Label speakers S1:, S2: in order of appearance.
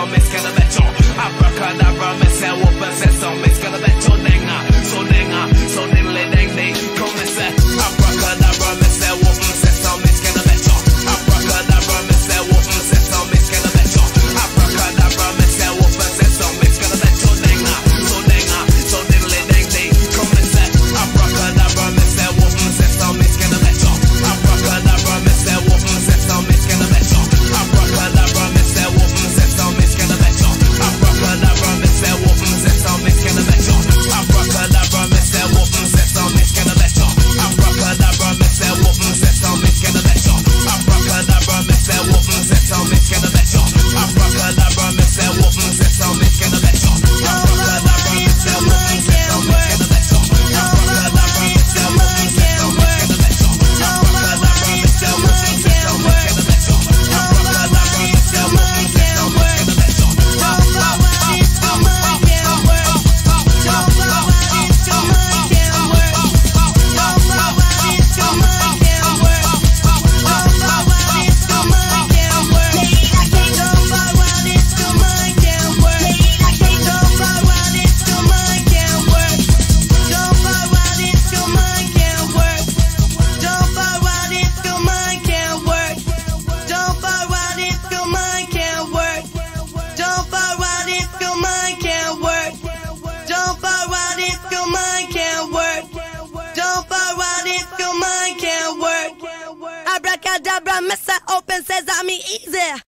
S1: all mixed together.
S2: Abracadabra, Mr. Open says I'm easy.